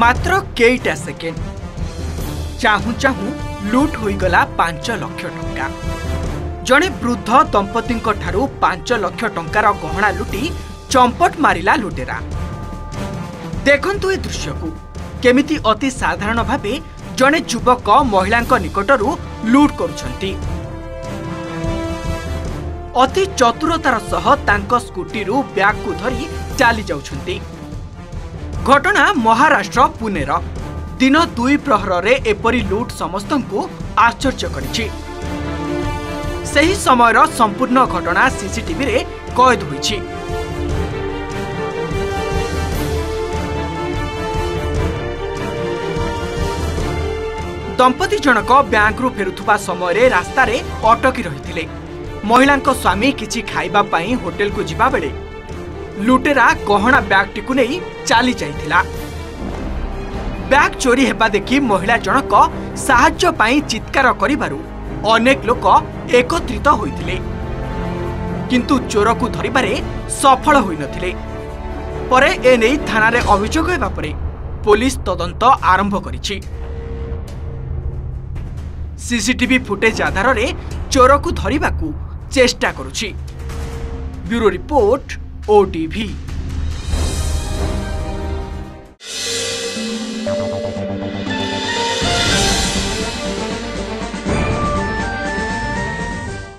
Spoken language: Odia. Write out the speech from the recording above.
ମାତ୍ର କେଇଟା ସେକେଣ୍ଡ ଚାହୁଁ ଚାହୁଁ ଲୁଟ୍ ହୋଇଗଲା ପାଞ୍ଚ ଲକ୍ଷ ଟଙ୍କା ଜଣେ ବୃଦ୍ଧ ଦମ୍ପତିଙ୍କ ଠାରୁ ପାଞ୍ଚ ଲକ୍ଷ ଟଙ୍କାର ଗହଣା ଲୁଟି ଚମ୍ପଟ ମାରିଲା ଲୁଟେରା। ଦେଖନ୍ତୁ ଏ ଦୃଶ୍ୟକୁ। କେମିତି ଅତି ସାଧାରଣ ଭାବେ ଜଣେ ଯୁବକ ମହିଳାଙ୍କ ନିକଟରୁ ଲୁଟ୍ କରୁଛନ୍ତି। ଅତି ଚତୁରତାର ସହ ତାଙ୍କ ସ୍କୁଟିରୁ ବ୍ୟାଗକୁ ଧରି ଚାଲି ଯାଉଛନ୍ତି ଘଟଣା ମହାରାଷ୍ଟ୍ର ପୁନେର। ଦିନ ଦୁଇ ପ୍ରହରରେ ଏପରି ଲୁଟ୍ ସମସ୍ତଙ୍କୁ ଆଶ୍ଚର୍ଯ୍ୟ କରିଛି। ସେହି ସମୟର ସମ୍ପୂର୍ଣ୍ଣ ଘଟଣା ସିସିଟିଭିରେ କଏଦ ହୋଇଛି। ଦମ୍ପତି ଜଣକ ବ୍ୟାଙ୍କରୁ ଫେରୁଥିବା ସମୟରେ ରାସ୍ତାରେ ଅଟକି ରହିଥିଲେ। ମହିଳାଙ୍କ ସ୍ୱାମୀ କିଛି ଖାଇବା ପାଇଁ ହୋଟେଲକୁ ଯିବା ବେଳେ ଲୁଟେରା ଗହଣା ବ୍ୟାଗଟିକୁ ନେଇ ଚାଲି ଯାଇଥିଲା। ବ୍ୟାଗ୍ ଚୋରି ହେବା ଦେଖି ମହିଳା ଜଣକ ସାହାଯ୍ୟ ପାଇଁ ଚିତ୍କାର କରିବାରୁ ଅନେକ ଲୋକ ଏକତ୍ରିତ ହୋଇଥିଲେ। କିନ୍ତୁ ଚୋରକୁ ଧରିବାରେ ସଫଳ ହୋଇନଥିଲେ। ପରେ ଏନେଇ ଥାନାରେ ଅଭିଯୋଗ ହେବା ପରେ ପୋଲିସ ତଦନ୍ତ ଆରମ୍ଭ କରିଛି। ସିସିଟିଭି ଫୁଟେଜ୍ ଆଧାରରେ ଚୋରକୁ ଧରିବାକୁ ଚେଷ୍ଟା କରୁଛି। ବ୍ୟୁରୋ ରିପୋର୍ଟ ओ